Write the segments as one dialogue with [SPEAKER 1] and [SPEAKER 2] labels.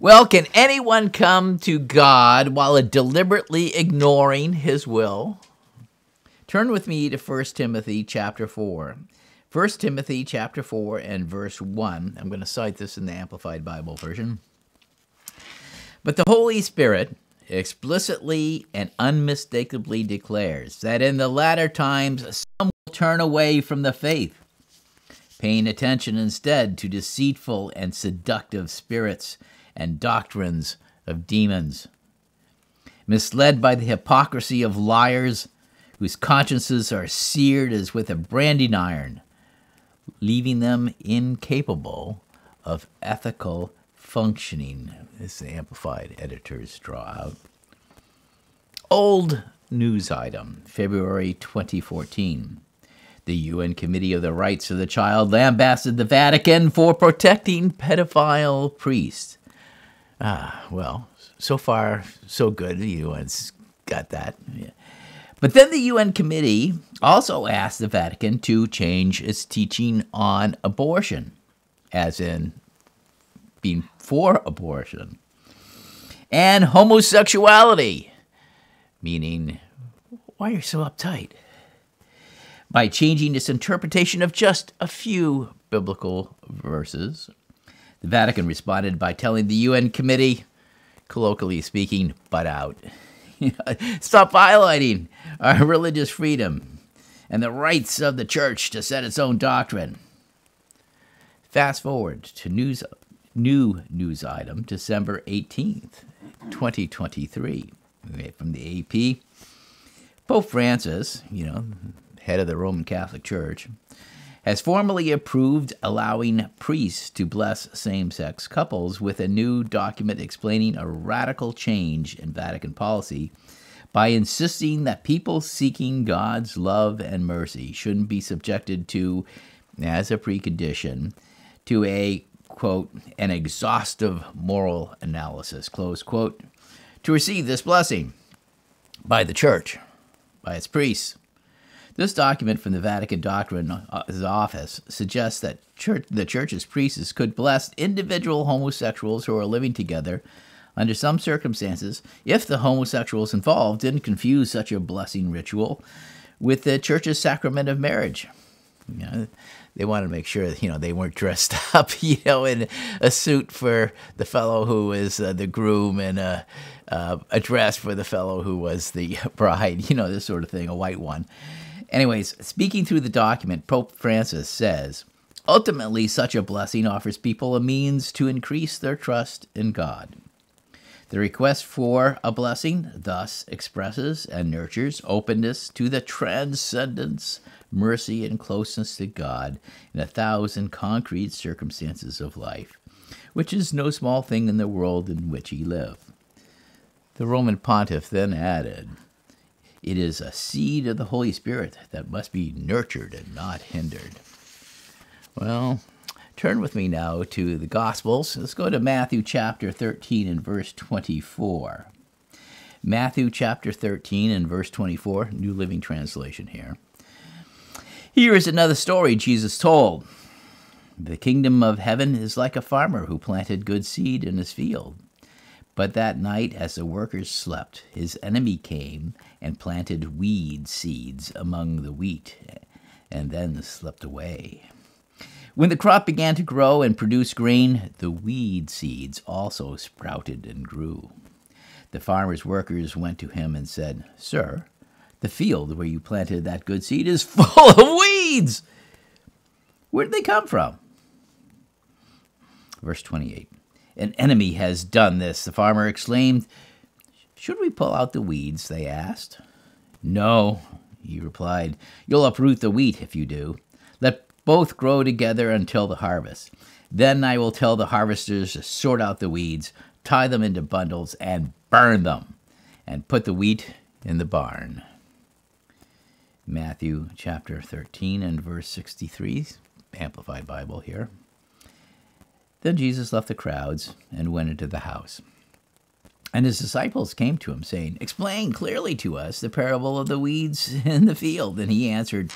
[SPEAKER 1] Well, can anyone come to God while deliberately ignoring his will? Turn with me to 1 Timothy chapter 4. 1 Timothy chapter 4 and verse 1. I'm going to cite this in the Amplified Bible version. But the Holy Spirit explicitly and unmistakably declares that in the latter times some will turn away from the faith, paying attention instead to deceitful and seductive spirits and doctrines of demons. Misled by the hypocrisy of liars whose consciences are seared as with a branding iron, leaving them incapable of ethical functioning, as the Amplified editors draw. Old news item, February 2014. The UN Committee of the Rights of the Child lambasted the Vatican for protecting pedophile priests. Ah, well, so far, so good. The UN's got that. Yeah. But then the UN committee also asked the Vatican to change its teaching on abortion, as in being for abortion, and homosexuality, meaning, why are you so uptight? By changing its interpretation of just a few biblical verses the Vatican responded by telling the UN committee, colloquially speaking, butt out. Stop violating our religious freedom and the rights of the church to set its own doctrine. Fast forward to news, new news item, December 18th, 2023, from the AP. Pope Francis, you know, head of the Roman Catholic Church, has formally approved allowing priests to bless same sex couples with a new document explaining a radical change in Vatican policy by insisting that people seeking God's love and mercy shouldn't be subjected to, as a precondition, to a quote, an exhaustive moral analysis, close quote, to receive this blessing by the church, by its priests. This document from the Vatican Doctrine uh, Office suggests that church, the church's priests could bless individual homosexuals who are living together under some circumstances if the homosexuals involved didn't confuse such a blessing ritual with the church's sacrament of marriage. You know, they wanted to make sure you know they weren't dressed up, you know, in a suit for the fellow who was uh, the groom and a, uh, a dress for the fellow who was the bride, you know, this sort of thing, a white one. Anyways, speaking through the document, Pope Francis says ultimately, such a blessing offers people a means to increase their trust in God. The request for a blessing thus expresses and nurtures openness to the transcendence, mercy, and closeness to God in a thousand concrete circumstances of life, which is no small thing in the world in which he lived. The Roman pontiff then added, it is a seed of the Holy Spirit that must be nurtured and not hindered. Well, turn with me now to the Gospels. Let's go to Matthew chapter 13 and verse 24. Matthew chapter 13 and verse 24, New Living Translation here. Here is another story Jesus told. The kingdom of heaven is like a farmer who planted good seed in his field. But that night, as the workers slept, his enemy came and planted weed seeds among the wheat, and then slipped away. When the crop began to grow and produce grain, the weed seeds also sprouted and grew. The farmer's workers went to him and said, Sir, the field where you planted that good seed is full of weeds. Where did they come from? Verse 28. An enemy has done this, the farmer exclaimed. Should we pull out the weeds? they asked. No, he replied. You'll uproot the wheat if you do. Let both grow together until the harvest. Then I will tell the harvesters to sort out the weeds, tie them into bundles, and burn them, and put the wheat in the barn. Matthew chapter 13 and verse 63, Amplified Bible here. Then Jesus left the crowds and went into the house. And his disciples came to him, saying, Explain clearly to us the parable of the weeds in the field. And he answered,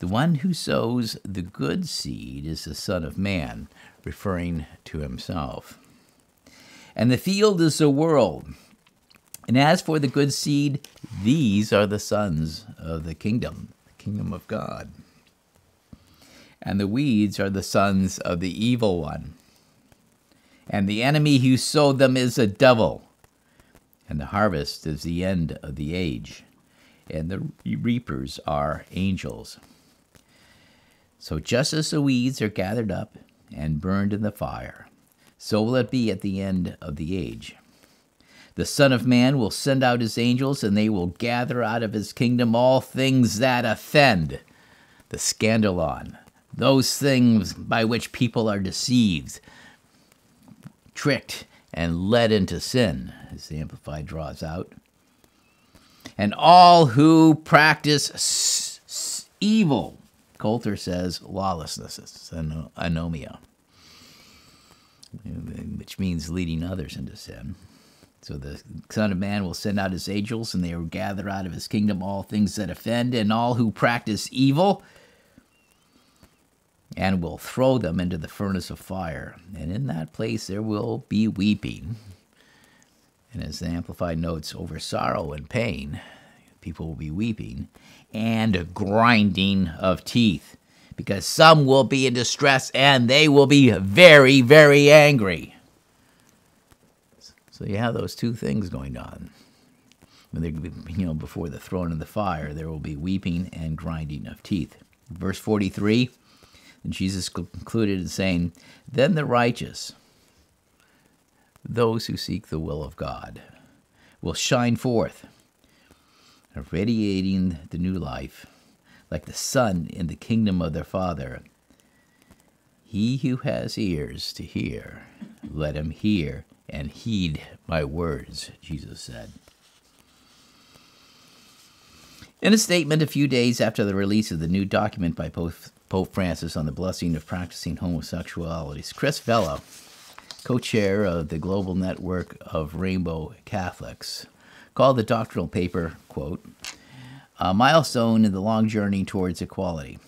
[SPEAKER 1] The one who sows the good seed is the Son of Man, referring to himself. And the field is the world. And as for the good seed, these are the sons of the kingdom, the kingdom of God. And the weeds are the sons of the evil one. And the enemy who sowed them is a devil. And the harvest is the end of the age. And the reapers are angels. So just as the weeds are gathered up and burned in the fire, so will it be at the end of the age. The Son of Man will send out his angels, and they will gather out of his kingdom all things that offend, the scandalon, those things by which people are deceived, tricked, and led into sin, as the Amplified draws out. And all who practice evil, Coulter says lawlessness, anomia, which means leading others into sin. So the Son of Man will send out his angels, and they will gather out of his kingdom all things that offend and all who practice evil, and will throw them into the furnace of fire. And in that place there will be weeping. And as the Amplified notes, over sorrow and pain, people will be weeping, and grinding of teeth, because some will be in distress and they will be very, very angry. So you have those two things going on. When they, you know, before the throne of the fire, there will be weeping and grinding of teeth. Verse 43, and Jesus concluded in saying, Then the righteous, those who seek the will of God, will shine forth, radiating the new life, like the sun in the kingdom of their Father. He who has ears to hear, let him hear and heed my words, Jesus said. In a statement a few days after the release of the new document by Pope, Pope Francis on the blessing of practicing homosexualities. Chris Vella, co chair of the Global Network of Rainbow Catholics, called the doctrinal paper, quote, a milestone in the long journey towards equality.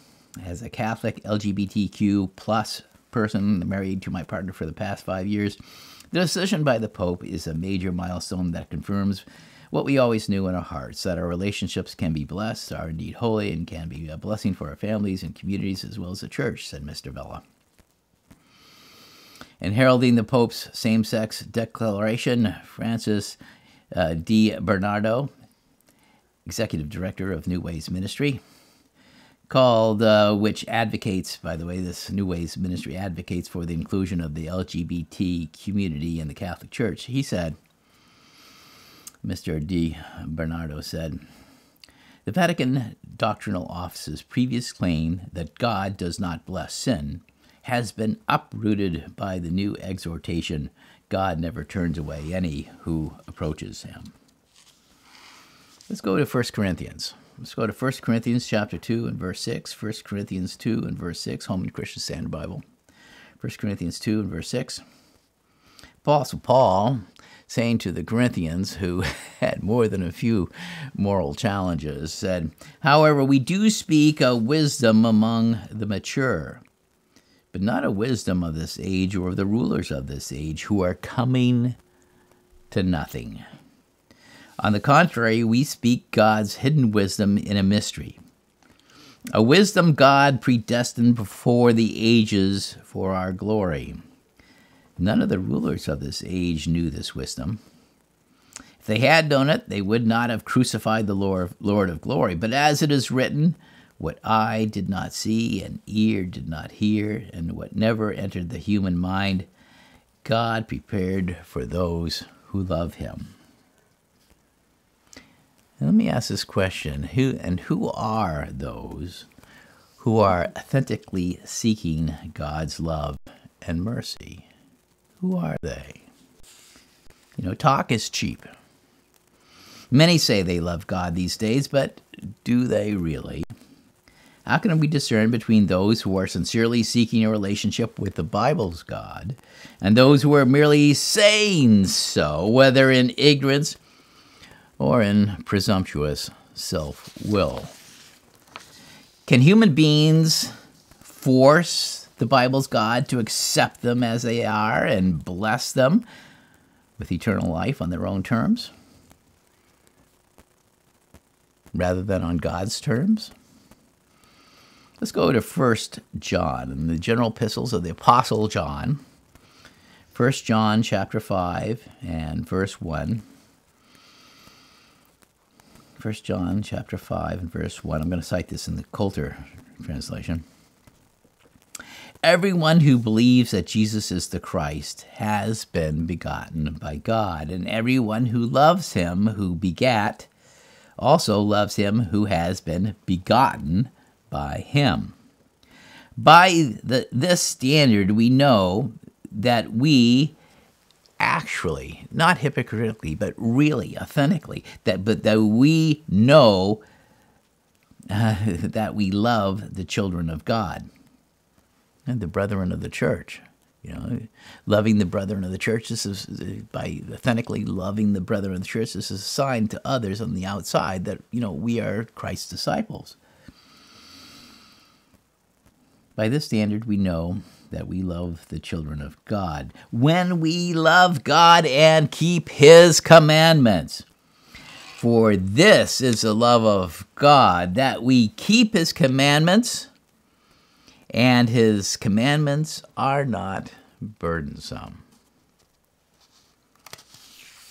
[SPEAKER 1] As a Catholic LGBTQ plus person married to my partner for the past five years, the decision by the Pope is a major milestone that confirms what we always knew in our hearts that our relationships can be blessed, are indeed holy, and can be a blessing for our families and communities as well as the church, said Mr. Vella. In heralding the Pope's same sex declaration, Francis uh, Bernardo, executive director of New Ways Ministry, called, uh, which advocates, by the way, this New Ways Ministry advocates for the inclusion of the LGBT community in the Catholic Church. He said, Mr. D. Bernardo said, the Vatican doctrinal office's previous claim that God does not bless sin has been uprooted by the new exhortation God never turns away any who approaches him. Let's go to 1 Corinthians. Let's go to 1 Corinthians chapter 2 and verse 6. 1 Corinthians 2 and verse 6, Holman Christian Standard Bible. 1 Corinthians 2 and verse 6. Apostle Paul saying to the Corinthians, who had more than a few moral challenges, said, However, we do speak a wisdom among the mature, but not a wisdom of this age or of the rulers of this age who are coming to nothing. On the contrary, we speak God's hidden wisdom in a mystery. A wisdom God predestined before the ages for our glory. None of the rulers of this age knew this wisdom. If they had known it, they would not have crucified the Lord, of glory. But as it is written, what eye did not see, and ear did not hear, and what never entered the human mind, God prepared for those who love him. Let me ask this question who and who are those who are authentically seeking God's love and mercy? Who are they? You know, talk is cheap. Many say they love God these days, but do they really? How can we discern between those who are sincerely seeking a relationship with the Bible's God and those who are merely saying so, whether in ignorance or in presumptuous self will. Can human beings force the Bible's God to accept them as they are and bless them with eternal life on their own terms rather than on God's terms? Let's go to 1 John and the general epistles of the Apostle John. 1 John chapter 5 and verse 1. 1 John chapter 5 and verse 1. I'm going to cite this in the Coulter translation. Everyone who believes that Jesus is the Christ has been begotten by God, and everyone who loves him who begat also loves him who has been begotten by him. By the, this standard, we know that we actually, not hypocritically, but really, authentically, that but that we know uh, that we love the children of God and the brethren of the church. You know, loving the brethren of the church. This is by authentically loving the brethren of the church. This is a sign to others on the outside that you know we are Christ's disciples. By this standard, we know that we love the children of God when we love God and keep His commandments. For this is the love of God, that we keep His commandments, and His commandments are not burdensome.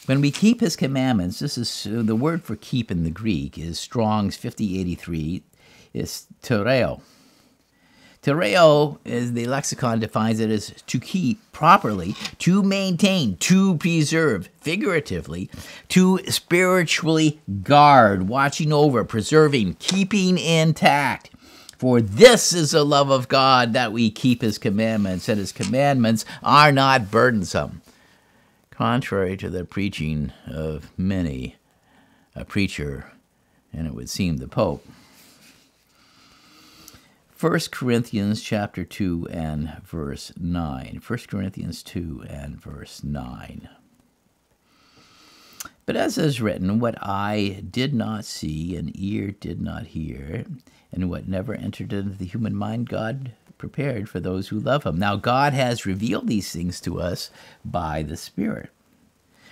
[SPEAKER 1] When we keep His commandments, this is the word for keep in the Greek is Strong's 5083, is tereo Tereo, as the lexicon defines it, as to keep properly, to maintain, to preserve, figuratively, to spiritually guard, watching over, preserving, keeping intact. For this is the love of God that we keep his commandments, and his commandments are not burdensome. Contrary to the preaching of many, a preacher, and it would seem the Pope. 1 Corinthians chapter 2 and verse 9. 1 Corinthians 2 and verse 9. But as is written, what eye did not see and ear did not hear, and what never entered into the human mind, God prepared for those who love him. Now, God has revealed these things to us by the Spirit.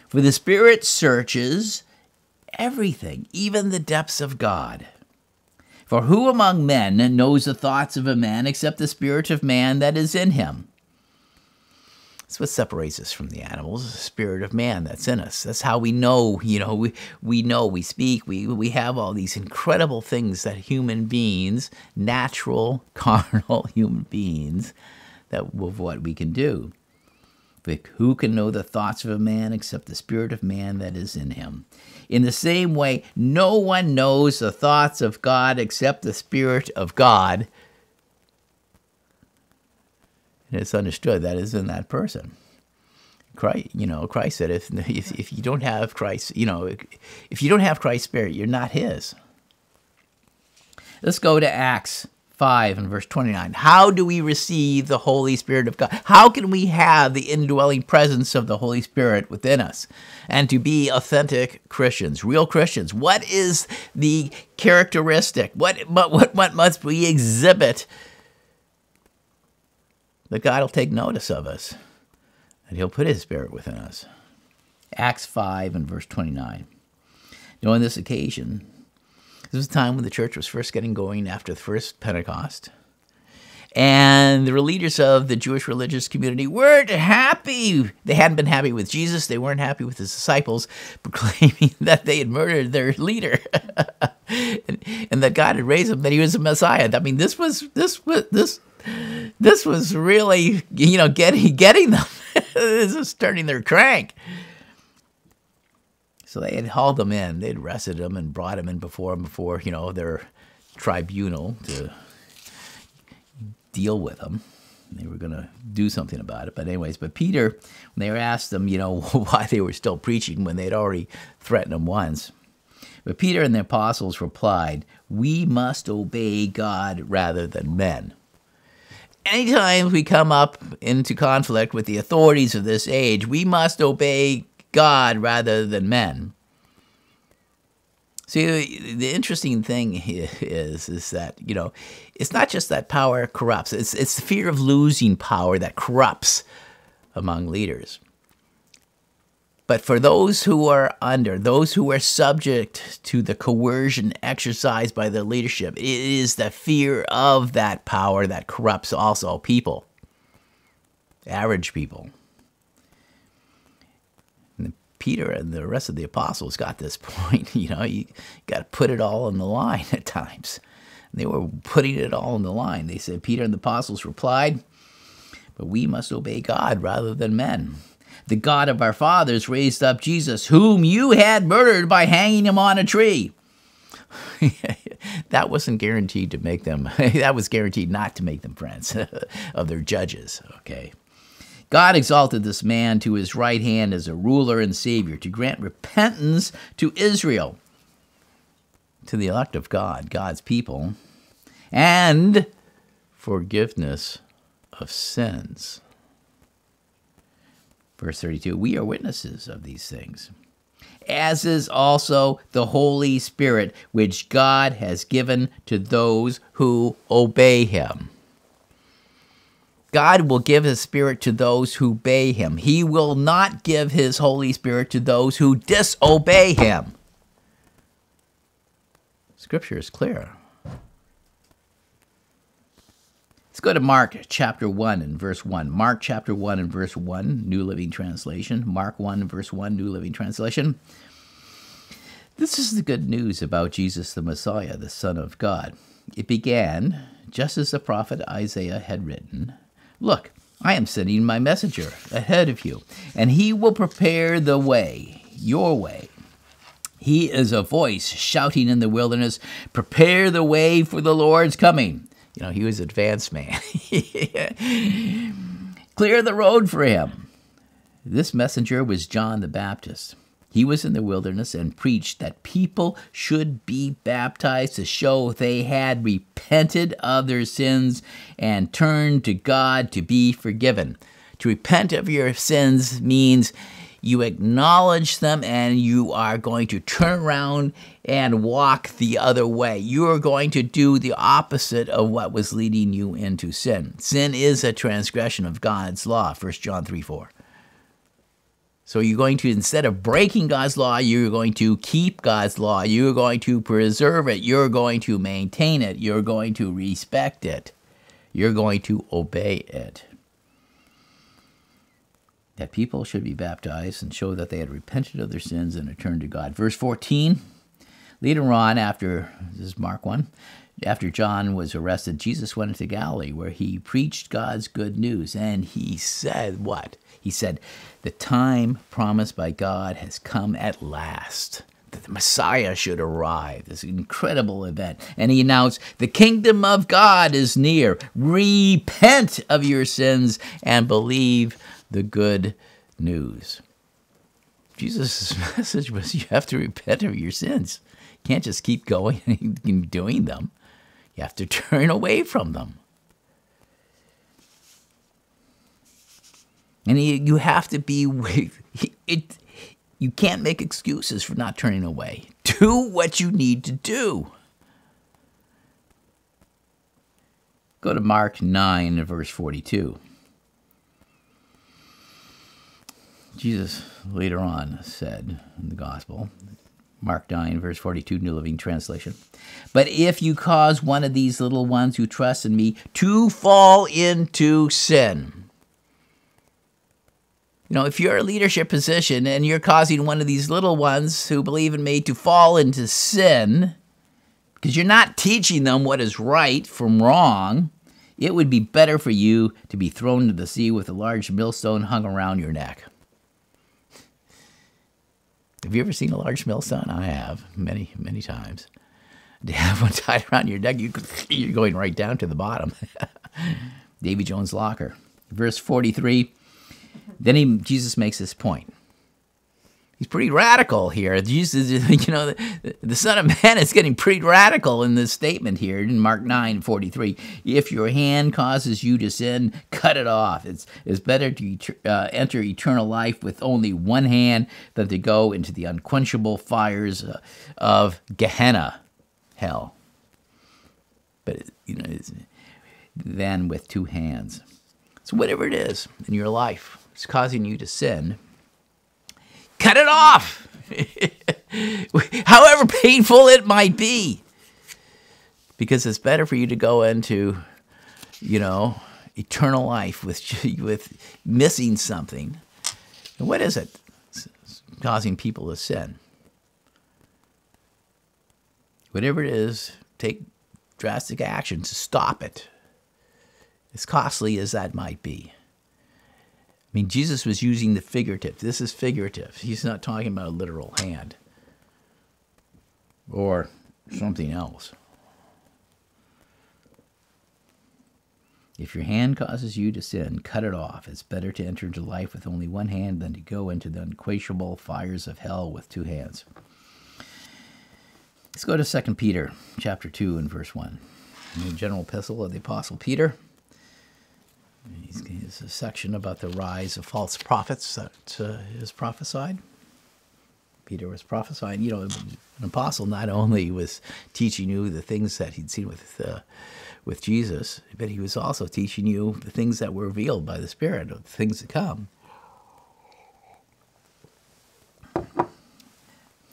[SPEAKER 1] For the Spirit searches everything, even the depths of God. For who among men knows the thoughts of a man except the spirit of man that is in him? That's what separates us from the animals, the spirit of man that's in us. That's how we know, you know, we, we know, we speak, we, we have all these incredible things that human beings, natural, carnal human beings, that of what we can do. But who can know the thoughts of a man except the spirit of man that is in him? In the same way, no one knows the thoughts of God except the Spirit of God. And it's understood that is in that person. Christ, you know, Christ said, if, if, if you don't have Christ, you know, if you don't have Christ's Spirit, you're not His. Let's go to Acts 5 and verse 29. How do we receive the Holy Spirit of God? How can we have the indwelling presence of the Holy Spirit within us and to be authentic Christians, real Christians? What is the characteristic? What, what, what, what must we exhibit that God will take notice of us and He'll put His Spirit within us? Acts 5 and verse 29. Now, on this occasion, this was a time when the church was first getting going after the first Pentecost. And the leaders of the Jewish religious community weren't happy. They hadn't been happy with Jesus. They weren't happy with his disciples, proclaiming that they had murdered their leader and, and, that God had raised him, that he was a Messiah. I mean, this was this was this this was really you know getting getting them. this is turning their crank. So they had hauled them in. They'd arrested them and brought them in before them before you know their tribunal to deal with them. They were going to do something about it. But anyways, but Peter, when they were asked them, you know, why they were still preaching when they'd already threatened them once. But Peter and the apostles replied, "We must obey God rather than men." Anytime we come up into conflict with the authorities of this age, we must obey God rather than men. See, the interesting thing is, is that you know, it's not just that power corrupts. It's it's the fear of losing power that corrupts among leaders. But for those who are under, those who are subject to the coercion exercised by the leadership, it is the fear of that power that corrupts also people, average people. And Peter and the rest of the apostles got this point. You know, you got to put it all on the line at times. They were putting it all on the line. They said, Peter and the apostles replied, But we must obey God rather than men the God of our fathers raised up Jesus, whom you had murdered by hanging him on a tree. that wasn't guaranteed to make them, that was guaranteed not to make them friends of their judges, okay? God exalted this man to his right hand as a ruler and savior to grant repentance to Israel, to the elect of God, God's people, and forgiveness of sins. Verse 32 We are witnesses of these things, as is also the Holy Spirit, which God has given to those who obey him. God will give his Spirit to those who obey him. He will not give his Holy Spirit to those who disobey him. Scripture is clear. Let's go to Mark chapter 1 and verse 1. Mark chapter 1 and verse 1, New Living Translation. Mark 1 verse 1, New Living Translation. This is the good news about Jesus the Messiah, the Son of God. It began just as the prophet Isaiah had written Look, I am sending my messenger ahead of you, and he will prepare the way, your way. He is a voice shouting in the wilderness, Prepare the way for the Lord's coming. You know, he was advanced man. Clear the road for him. This messenger was John the Baptist. He was in the wilderness and preached that people should be baptized to show they had repented of their sins and turned to God to be forgiven. To repent of your sins means you acknowledge them and you are going to turn around and walk the other way. You are going to do the opposite of what was leading you into sin. Sin is a transgression of God's law, 1 John 3 4. So you're going to, instead of breaking God's law, you're going to keep God's law. You're going to preserve it. You're going to maintain it. You're going to respect it. You're going to obey it that people should be baptized and show that they had repented of their sins and returned to God. Verse 14, later on, after, this is Mark 1, after John was arrested, Jesus went into Galilee where he preached God's good news. And he said, What? He said, The time promised by God has come at last. That the Messiah should arrive, this incredible event. And he announced, The kingdom of God is near. Repent of your sins and believe the good news. Jesus' message was you have to repent of your sins. You can't just keep going and doing them. You have to turn away from them. And you have to be with it you can't make excuses for not turning away. Do what you need to do. Go to Mark 9 verse 42. Jesus later on said in the gospel, Mark 9, verse 42, New Living Translation. But if you cause one of these little ones who trust in me to fall into sin, you know, if you're a leadership position and you're causing one of these little ones who believe in me to fall into sin, because you're not teaching them what is right from wrong, it would be better for you to be thrown into the sea with a large millstone hung around your neck. Have you ever seen a large millstone? I have many, many times. To have one tied around your neck, you, you're going right down to the bottom. Davy Jones Locker. Verse 43. Then he, Jesus makes this point. He's pretty radical here. Jesus, you know, the, the, Son of Man is getting pretty radical in this statement here in Mark 9 43. If your hand causes you to sin, cut it off. It's, it's better to uh, enter eternal life with only one hand than to go into the unquenchable fires uh, of Gehenna, hell. But, you know, than with two hands. So, whatever it is in your life, it's causing you to sin Cut it off. However painful it might be. Because it's better for you to go into, you know, eternal life with with missing something. And what is it? It's causing people to sin. Whatever it is, take drastic action to stop it. As costly as that might be. I mean, Jesus was using the figurative. This is figurative. He's not talking about a literal hand or something else. If your hand causes you to sin, cut it off. It's better to enter into life with only one hand than to go into the unquenchable fires of hell with two hands. Let's go to 2 Peter chapter 2 and verse 1. The general epistle of the Apostle Peter. There's a section about the rise of false prophets that uh, is prophesied. Peter was prophesying. You know, an apostle not only was teaching you the things that he'd seen with uh, with Jesus, but he was also teaching you the things that were revealed by the Spirit of the things to come.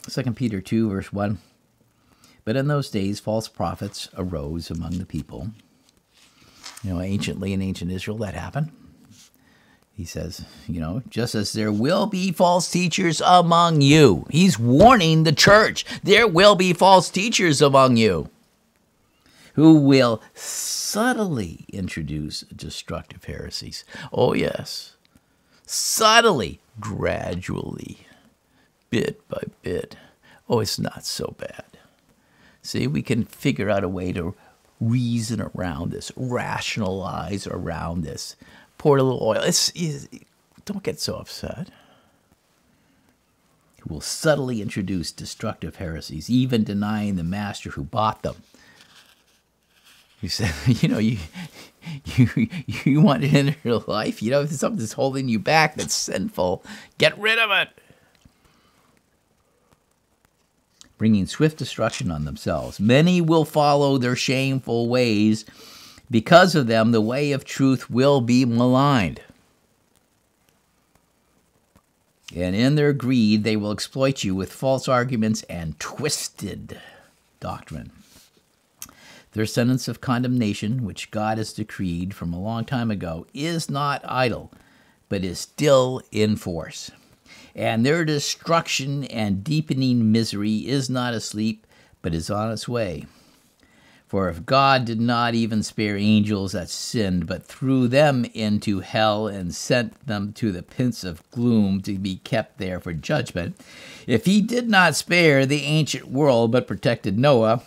[SPEAKER 1] Second Peter two verse one. But in those days, false prophets arose among the people you know, anciently in ancient Israel, that happened. He says, you know, just as there will be false teachers among you. He's warning the church. There will be false teachers among you who will subtly introduce destructive heresies. Oh, yes. Subtly, gradually, bit by bit. Oh, it's not so bad. See, we can figure out a way to reason around this, rationalize around this. Pour a little oil. It's, it's, don't get so upset. Who will subtly introduce destructive heresies, even denying the master who bought them. You said, you know, you you you want to enter your life. You know, if something's holding you back that's sinful, get rid of it bringing swift destruction on themselves. Many will follow their shameful ways. Because of them, the way of truth will be maligned. And in their greed, they will exploit you with false arguments and twisted doctrine. Their sentence of condemnation, which God has decreed from a long time ago, is not idle, but is still in force and their destruction and deepening misery is not asleep, but is on its way. For if God did not even spare angels that sinned, but threw them into hell and sent them to the pits of gloom to be kept there for judgment, if he did not spare the ancient world, but protected Noah,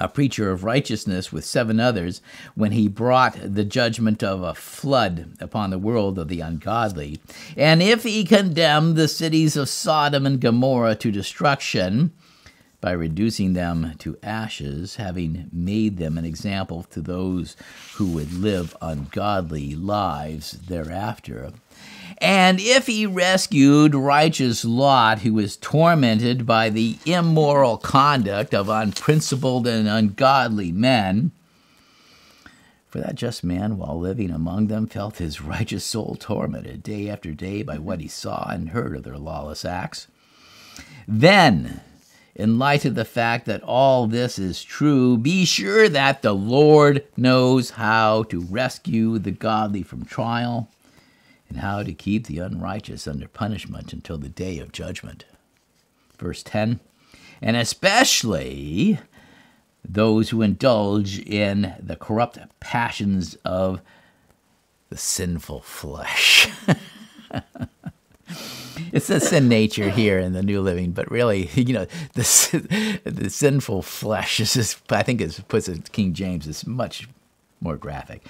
[SPEAKER 1] a preacher of righteousness with seven others, when he brought the judgment of a flood upon the world of the ungodly. And if he condemned the cities of Sodom and Gomorrah to destruction, by reducing them to ashes, having made them an example to those who would live ungodly lives thereafter. And if he rescued righteous Lot, who was tormented by the immoral conduct of unprincipled and ungodly men, for that just man, while living among them, felt his righteous soul tormented day after day by what he saw and heard of their lawless acts. Then, in light of the fact that all this is true, be sure that the Lord knows how to rescue the godly from trial and how to keep the unrighteous under punishment until the day of judgment. Verse 10 And especially those who indulge in the corrupt passions of the sinful flesh. it's the sin nature here in the New Living, but really, you know, the, the sinful flesh is just, I think it puts it King James is much more graphic,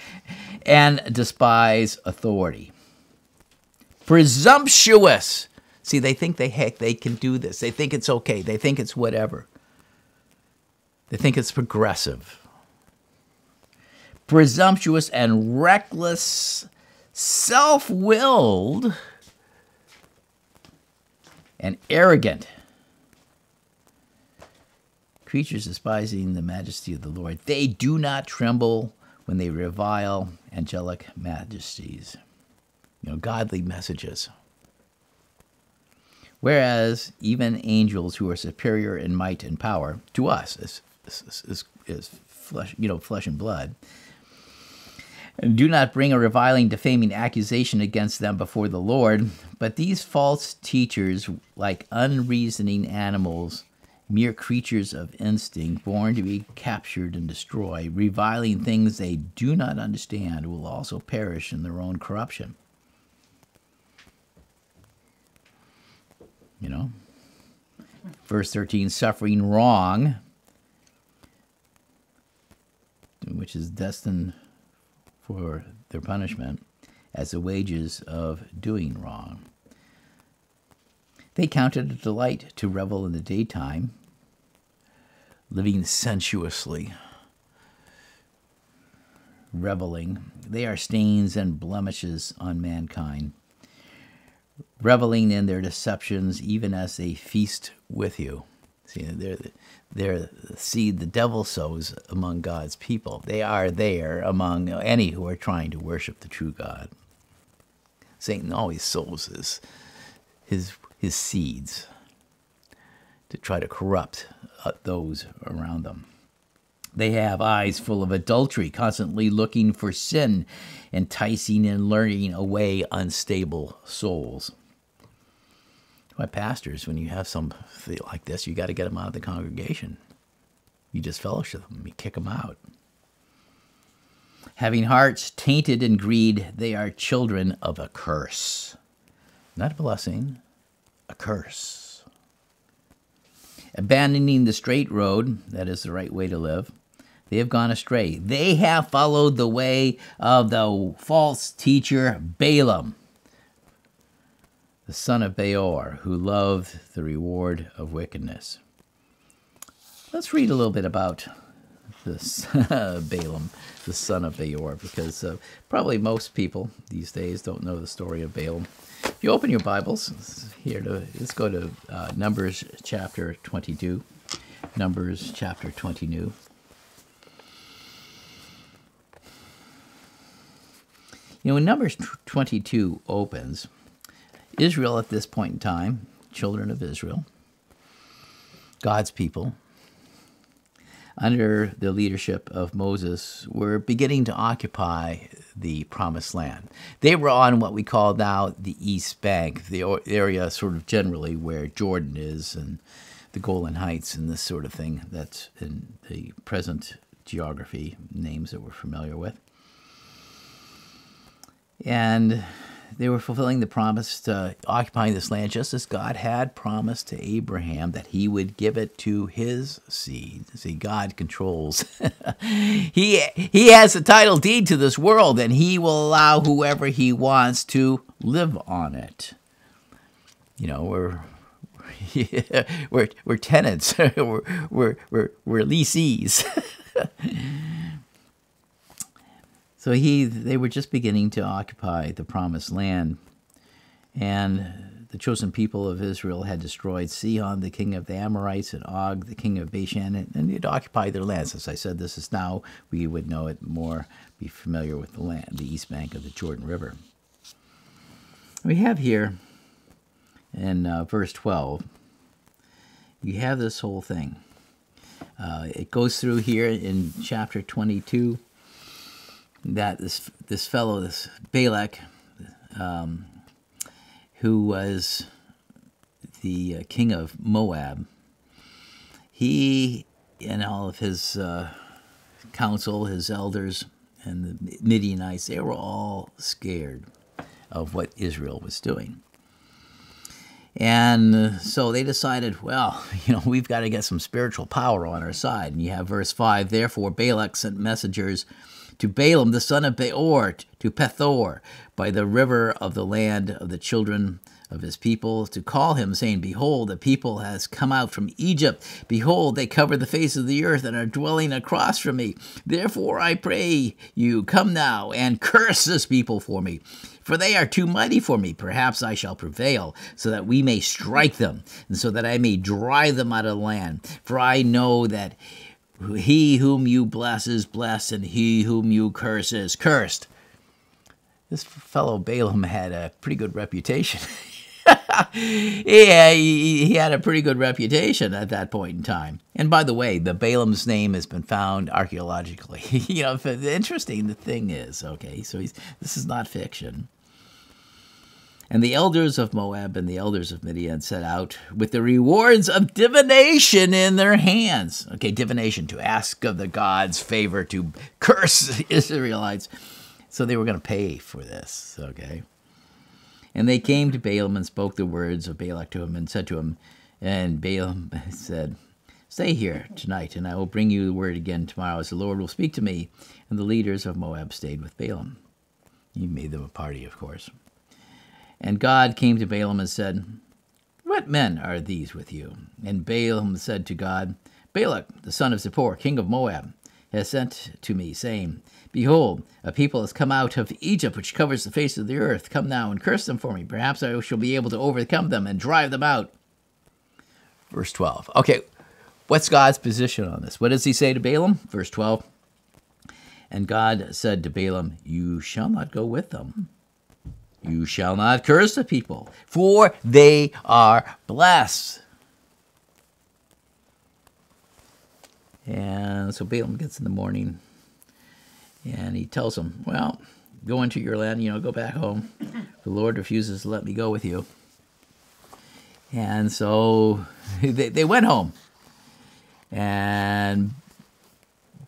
[SPEAKER 1] and despise authority presumptuous. See, they think they heck they can do this. They think it's okay. They think it's whatever. They think it's progressive. Presumptuous and reckless, self willed, and arrogant. Creatures despising the majesty of the Lord. They do not tremble when they revile angelic majesties. You know, godly messages. Whereas even angels who are superior in might and power to us as, as, as, flesh, you know, flesh and blood, do not bring a reviling, defaming accusation against them before the Lord, but these false teachers, like unreasoning animals, mere creatures of instinct, born to be captured and destroyed, reviling things they do not understand, will also perish in their own corruption. You know? Verse 13 suffering wrong, which is destined for their punishment as the wages of doing wrong. They counted a delight to revel in the daytime, living sensuously, reveling. They are stains and blemishes on mankind, reveling in their deceptions even as they feast with you. See, they're they're the seed the devil sows among God's people. They are there among any who are trying to worship the true God. Satan always sows his, his, his seeds to try to corrupt uh, those around them. They have eyes full of adultery, constantly looking for sin, enticing and luring away unstable souls. My pastors, when you have something like this, you got to get them out of the congregation. You just fellowship them, you kick them out. Having hearts tainted in greed, they are children of a curse. Not a blessing, a curse. Abandoning the straight road, that is the right way to live, they have gone astray. They have followed the way of the false teacher Balaam, the son of Beor, who loved the reward of wickedness. Let's read a little bit about this Balaam, the son of Beor, because uh, probably most people these days don't know the story of Balaam. If you open your Bibles here to let's go to uh, Numbers chapter 22. Numbers chapter 22. You know, when Numbers 22 opens, Israel at this point in time, children of Israel, God's people, under the leadership of Moses, were beginning to occupy the promised land. They were on what we call now the East Bank, the area sort of generally where Jordan is and the Golan Heights and this sort of thing. That's in the present geography names that we're familiar with. And they were fulfilling the promise to occupying this land just as God had promised to Abraham that he would give it to his seed. See, God controls. he, he has the title deed to this world, and he will allow whoever he wants to live on it. You know, we're we're we're tenants. we're, we're we're we're leasees. So he, they were just beginning to occupy the promised land. And the chosen people of Israel had destroyed Sihon, the king of the Amorites, and Og, the king of Bashan, and, they had occupied their lands. As I said, this is now, we would know it more, be familiar with the land, the east bank of the Jordan River. We have here in uh, verse 12, you have this whole thing. Uh, it goes through here in chapter 22 that this this fellow, this Balak, um, who was the uh, king of Moab, he and all of his uh, council, his elders, and the Midianites, they were all scared of what Israel was doing. And so they decided, well, you know, we've got to get some spiritual power on our side. And you have verse 5 Therefore, Balak sent messengers to Balaam the son of Beor, to Pethor, by the river of the land of the children of his people to call him, saying, Behold, the people has come out from Egypt. Behold, they cover the face of the earth and are dwelling across from me. Therefore I pray you, come now and curse this people for me. For they are too mighty for me. Perhaps I shall prevail, so that we may strike them, and so that I may drive them out of the land. For I know that he whom you bless is blessed, and he whom you curse is cursed. This fellow Balaam had a pretty good reputation. yeah, he, he, had a pretty good reputation at that point in time. And by the way, the Balaam's name has been found archaeologically. you know, the interesting the thing is, okay, so he's, this is not fiction. And the elders of Moab and the elders of Midian set out with the rewards of divination in their hands. Okay, divination, to ask of the gods favor to curse the Israelites. So they were going to pay for this, okay? And they came to Balaam and spoke the words of Balak to him and said to him, and Balaam said, Stay here tonight, and I will bring you the word again tomorrow, as the Lord will speak to me. And the leaders of Moab stayed with Balaam. He made them a party, of course. And God came to Balaam and said, What men are these with you? And Balaam said to God, Balak, the son of Zippor, king of Moab, has sent to me, saying, Behold, a people has come out of Egypt, which covers the face of the earth. Come now and curse them for me. Perhaps I shall be able to overcome them and drive them out. Verse 12. Okay, what's God's position on this? What does he say to Balaam? Verse 12. And God said to Balaam, You shall not go with them you shall not curse the people, for they are blessed. And so Balaam gets in the morning and he tells him, Well, go into your land, you know, go back home. The Lord refuses to let me go with you. And so they, they went home. And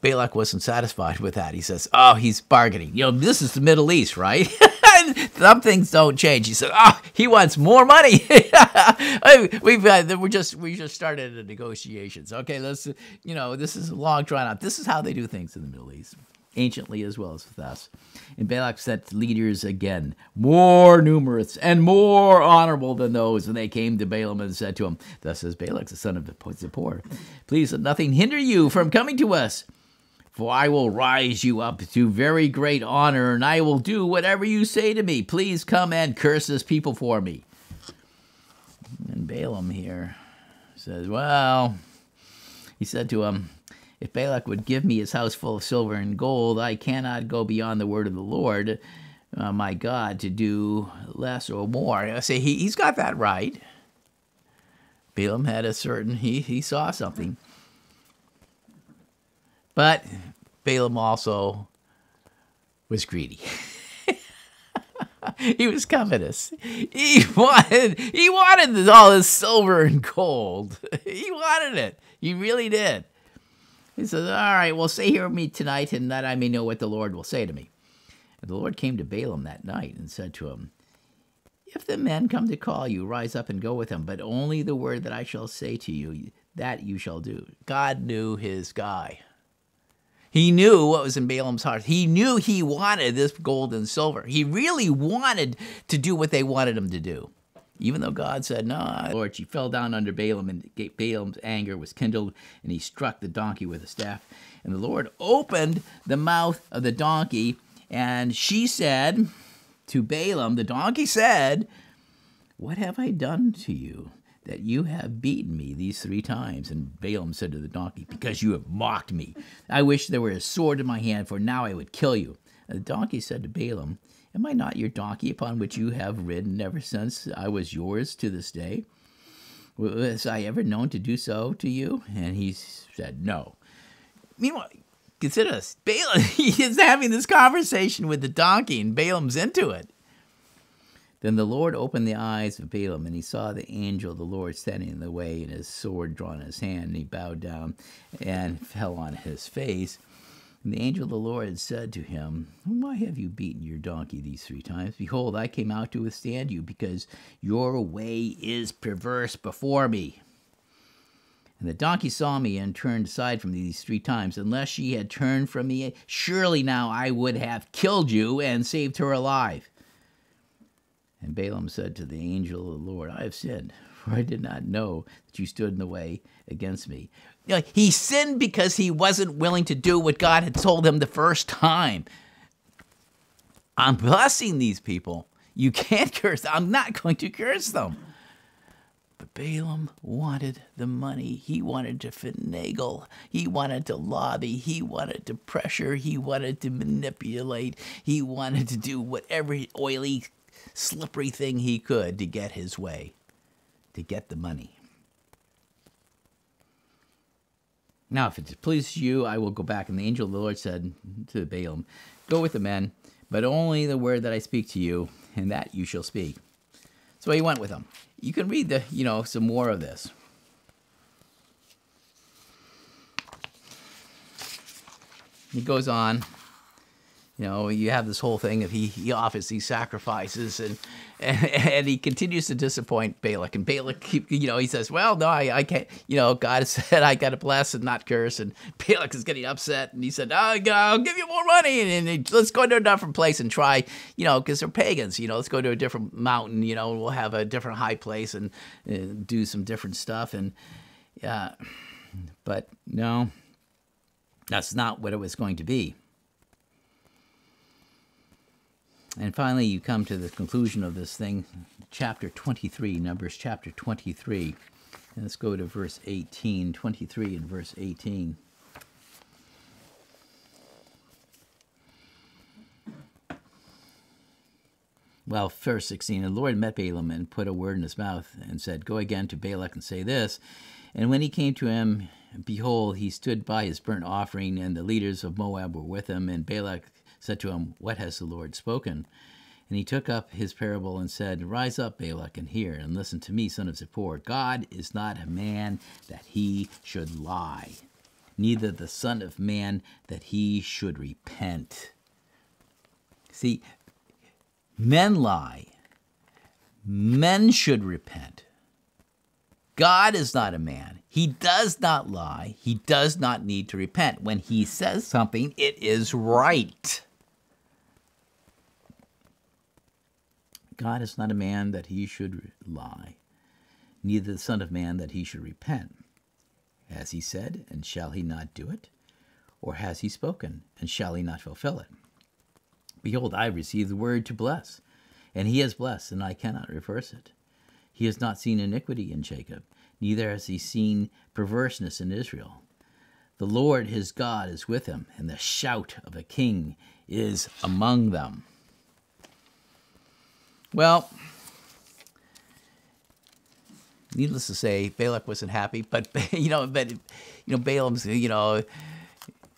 [SPEAKER 1] Balak wasn't satisfied with that. He says, Oh, he's bargaining. You know, this is the Middle East, right? Some things don't change. He said, Oh, he wants more money. We've uh, we're just we just started the negotiations. Okay, let's you know, this is a long drawn out. This is how they do things in the Middle East. Anciently as well as with us. And Balak sent leaders again, more numerous and more honorable than those. And they came to Balaam and said to him, Thus says Balak, the son of Zippor, Please let nothing hinder you from coming to us. For I will rise you up to very great honor, and I will do whatever you say to me. Please come and curse this people for me. And Balaam here says, Well, he said to him, If Balak would give me his house full of silver and gold, I cannot go beyond the word of the Lord, uh, my God, to do less or more. I say he, he's got that right. Balaam had a certain, he, he saw something. But Balaam also was greedy. he was covetous. He wanted he wanted all this silver and gold. He wanted it. He really did. He says, All right, well, stay here with me tonight, and that I may know what the Lord will say to me. And the Lord came to Balaam that night and said to him, If the men come to call you, rise up and go with them, but only the word that I shall say to you, that you shall do. God knew his guy. He knew what was in Balaam's heart. He knew he wanted this gold and silver. He really wanted to do what they wanted him to do. Even though God said, No, Lord, she fell down under Balaam, and Balaam's anger was kindled, and he struck the donkey with a staff. And the Lord opened the mouth of the donkey, and she said to Balaam, The donkey said, What have I done to you? That you have beaten me these three times. And Balaam said to the donkey, Because you have mocked me. I wish there were a sword in my hand, for now I would kill you. And the donkey said to Balaam, Am I not your donkey upon which you have ridden ever since I was yours to this day? Was I ever known to do so to you? And he said, No. Meanwhile, consider this. Balaam, is having this conversation with the donkey, and Balaam's into it. Then the Lord opened the eyes of Balaam, and he saw the angel of the Lord standing in the way, and his sword drawn in his hand. And he bowed down and fell on his face. And the angel of the Lord said to him, Why have you beaten your donkey these three times? Behold, I came out to withstand you, because your way is perverse before me. And the donkey saw me and turned aside from me these three times. Unless she had turned from me, surely now I would have killed you and saved her alive. And Balaam said to the angel of the Lord, I have sinned, for I did not know that you stood in the way against me. He sinned because he wasn't willing to do what God had told him the first time. I'm blessing these people. You can't curse. I'm not going to curse them. But Balaam wanted the money. He wanted to finagle. He wanted to lobby. He wanted to pressure. He wanted to manipulate. He wanted to do whatever oily, slippery thing he could to get his way, to get the money. Now, if it pleases you, I will go back. And the angel of the Lord said to Balaam, Go with the men, but only the word that I speak to you, and that you shall speak. So he went with them. You can read the, you know, some more of this. He goes on you know, you have this whole thing of he, he offers these sacrifices and, and, and he continues to disappoint Balak. And Balak, you know, he says, well, no, I, I can't, you know, God said I got to bless and not curse. And Balak is getting upset. And he said, oh, I'll give you more money. And, and let's go to a different place and try, you know, because they're pagans, you know, let's go to a different mountain, you know, we'll have a different high place and, and do some different stuff. And yeah, but no, that's not what it was going to be. And finally, you come to the conclusion of this thing, chapter 23, Numbers chapter 23. And let's go to verse 18, 23 and verse 18. Well, verse 16, And the Lord met Balaam and put a word in his mouth and said, Go again to Balak and say this. And when he came to him, behold, he stood by his burnt offering, and the leaders of Moab were with him. And Balak said to him, What has the Lord spoken? And he took up his parable and said, Rise up, Balak, and hear, and listen to me, son of Zippor. God is not a man that he should lie, neither the Son of Man that he should repent. See, men lie, men should repent. God is not a man. He does not lie. He does not need to repent. When he says something, it is right. God is not a man that he should lie, neither the Son of Man that he should repent. Has he said, and shall he not do it? Or has he spoken, and shall he not fulfill it? Behold, I received the word to bless, and he has blessed, and I cannot reverse it. He has not seen iniquity in Jacob, neither has he seen perverseness in Israel. The Lord his God is with him, and the shout of a king is among them. Well, needless to say, Balak wasn't happy, but you know, but you know, Balaam's, you know,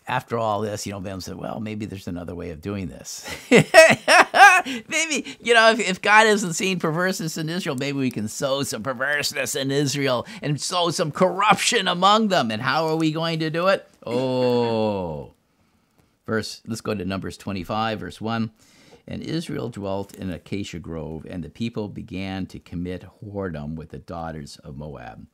[SPEAKER 1] after all this, you know, Balaam said, well, maybe there's another way of doing this. maybe, you know, if, if God hasn't seen perverseness in Israel, maybe we can sow some perverseness in Israel and sow some corruption among them. And how are we going to do it? Oh, verse, let's go to Numbers 25, verse 1. And Israel dwelt in Acacia Grove, and the people began to commit whoredom with the daughters of Moab.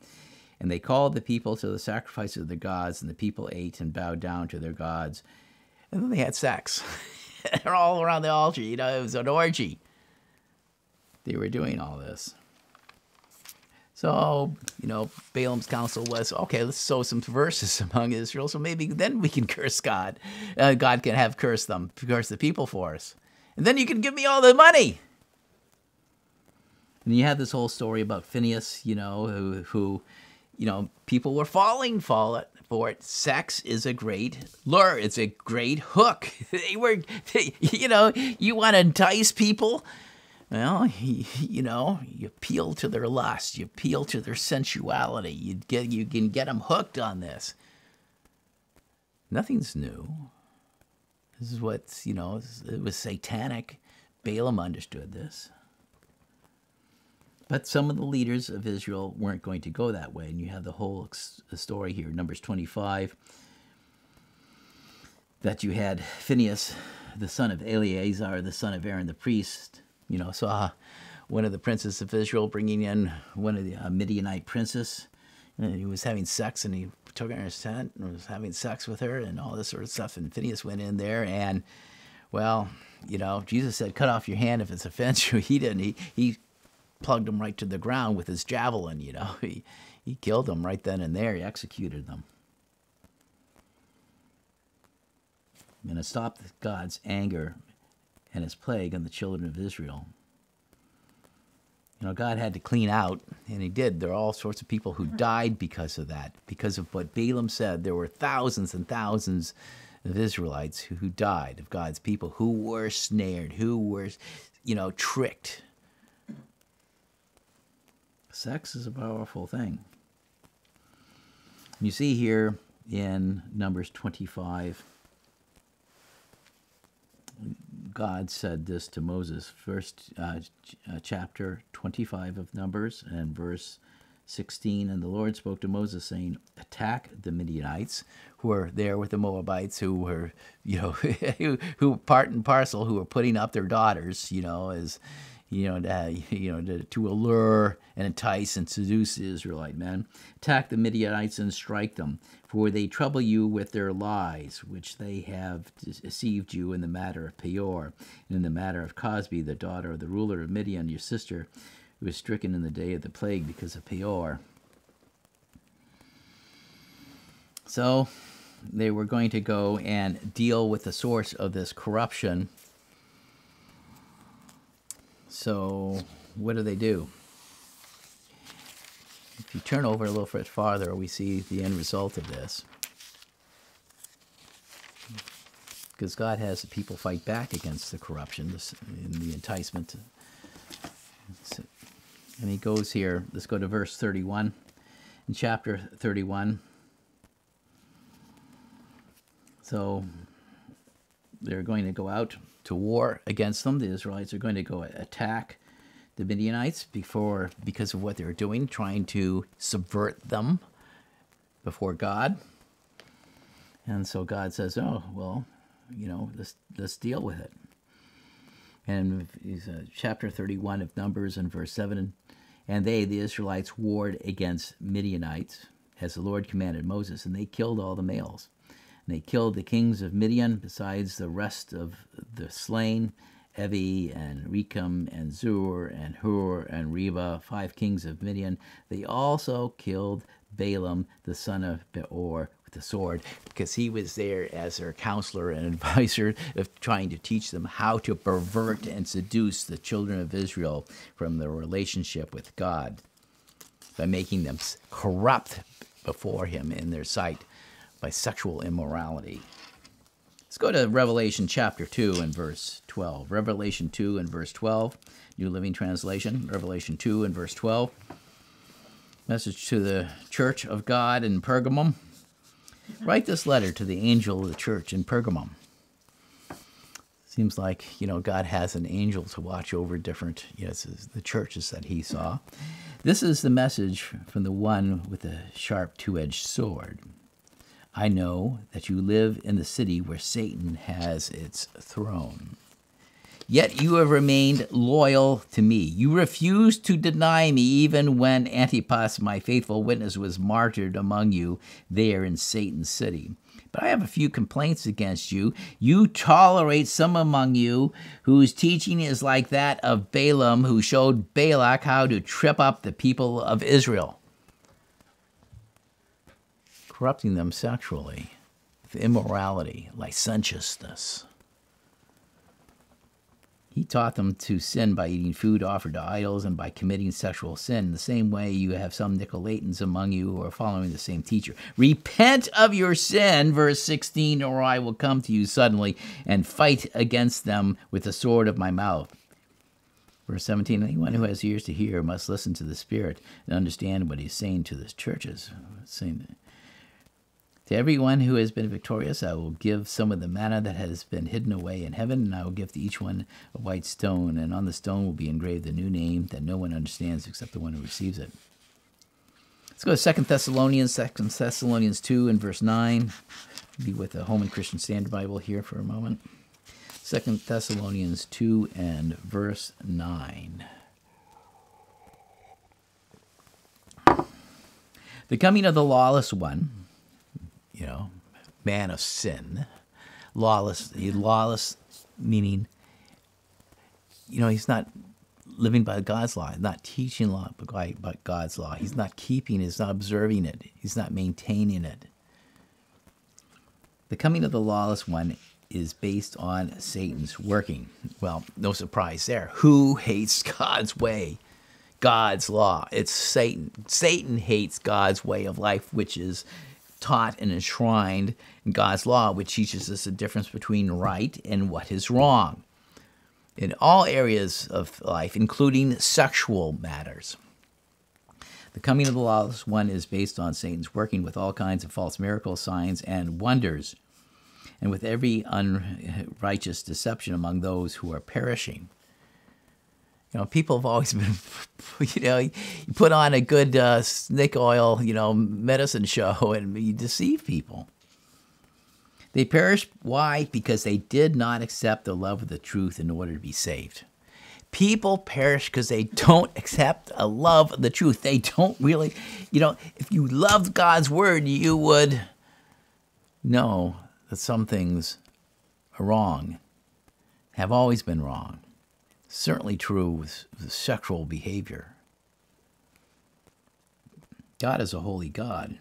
[SPEAKER 1] And they called the people to the sacrifice of the gods, and the people ate and bowed down to their gods. And then they had sex. They're all around the altar. You know, it was an orgy. They were doing all this. So, you know, Balaam's counsel was okay, let's sow some verses among Israel, so maybe then we can curse God. Uh, God can have cursed them, curse the people for us and then you can give me all the money. And you have this whole story about Phineas, you know, who, who you know, people were falling for it. For it. Sex is a great lure. It's a great hook. they were, they, you know, you want to entice people. Well, you, you know, you appeal to their lust. You appeal to their sensuality. You get, you can get them hooked on this. Nothing's new. This is what, you know, it was satanic. Balaam understood this. But some of the leaders of Israel weren't going to go that way. And you have the whole story here, Numbers 25, that you had Phineas, the son of Eleazar, the son of Aaron the priest, you know, saw one of the princes of Israel bringing in one of the Midianite princes. And he was having sex and he took her in his tent and was having sex with her and all this sort of stuff. And Phineas went in there and, well, You know, Jesus said, "Cut off your hand if it's offends you." He didn't. He he plugged him right to the ground with his javelin. You know, he he killed him right then and there. He executed them. And it stopped God's anger and his plague on the children of Israel. You know, God had to clean out, and he did. There are all sorts of people who died because of that, because of what Balaam said. There were thousands and thousands of Israelites who, who died, of God's people, who were snared, who were, you know, tricked. Sex is a powerful thing. You see here in Numbers 25 God said this to Moses, first uh, uh, chapter 25 of Numbers and verse 16. And the Lord spoke to Moses, saying, Attack the Midianites who were there with the Moabites, who were, you know, who, who part and parcel, who were putting up their daughters, you know, as you know, to, you know, to, to allure and entice and seduce the Israelite men. Attack the Midianites and strike them, for they trouble you with their lies, which they have deceived you in the matter of Peor, and in the matter of Cosbi, the daughter of the ruler of Midian, your sister, who was stricken in the day of the plague because of Peor. So they were going to go and deal with the source of this corruption so, what do they do? If you turn over a little bit farther, we see the end result of this. Because God has the people fight back against the corruption and the enticement. And he goes here, let's go to verse 31. In chapter 31, so they're going to go out to war against them. The Israelites are going to go attack the Midianites before because of what they're doing, trying to subvert them before God. And so God says, "Oh, well, you know, let's let's deal with it." And uh, chapter 31 of Numbers and verse 7, and they, the Israelites, warred against Midianites as the Lord commanded Moses, and they killed all the males. And they killed the kings of Midian, besides the rest of the slain, Evi and Rekem and Zur and Hur and Reba, five kings of Midian. They also killed Balaam, the son of Beor, with the sword, because he was there as their counselor and advisor of trying to teach them how to pervert and seduce the children of Israel from their relationship with God by making them corrupt before him in their sight by sexual immorality. Let's go to Revelation chapter 2 and verse 12. Revelation 2 and verse 12, New Living Translation. Revelation 2 and verse 12. Message to the church of God in Pergamum. Write this letter to the angel of the church in Pergamum. Seems like, you know, God has an angel to watch over different, yes, the churches that he saw. This is the message from the one with the sharp two edged sword. I know that you live in the city where Satan has its throne. Yet you have remained loyal to me. You refused to deny me even when Antipas, my faithful witness, was martyred among you there in Satan's city. But I have a few complaints against you. You tolerate some among you whose teaching is like that of Balaam, who showed Balak how to trip up the people of Israel corrupting them sexually with immorality, licentiousness. He taught them to sin by eating food offered to idols and by committing sexual sin. In the same way, you have some Nicolaitans among you who are following the same teacher. Repent of your sin, verse 16, or I will come to you suddenly and fight against them with the sword of my mouth. Verse 17 Anyone who has ears to hear must listen to the Spirit and understand what he's saying to the churches. Saying to everyone who has been victorious, I will give some of the manna that has been hidden away in heaven, and I will give to each one a white stone, and on the stone will be engraved the new name that no one understands except the one who receives it. Let's go to Second Thessalonians, Second Thessalonians 2 and verse 9. Be with the Holman Christian Standard Bible here for a moment. Second Thessalonians 2 and verse 9. The coming of the lawless one man of sin. Lawless, He lawless meaning you know, he's not living by God's law, not teaching law by, by God's law. He's not keeping it, he's not observing it, he's not maintaining it. The coming of the lawless one is based on Satan's working. Well, no surprise there. Who hates God's way? God's law. It's Satan. Satan hates God's way of life, which is taught and enshrined in God's law, which teaches us the difference between right and what is wrong in all areas of life, including sexual matters. The coming of the lawless one is based on Satan's working with all kinds of false miracles, signs, and wonders, and with every unrighteous deception among those who are perishing. You know, people have always been, you know, you put on a good uh, snake oil, you know, medicine show and you deceive people. They perished. Why? Because they did not accept the love of the truth in order to be saved. People perish because they don't accept a love of the truth. They don't really, you know, if you loved God's word, you would know that some things are wrong, have always been wrong. Certainly true with, with sexual behavior. God is a holy God.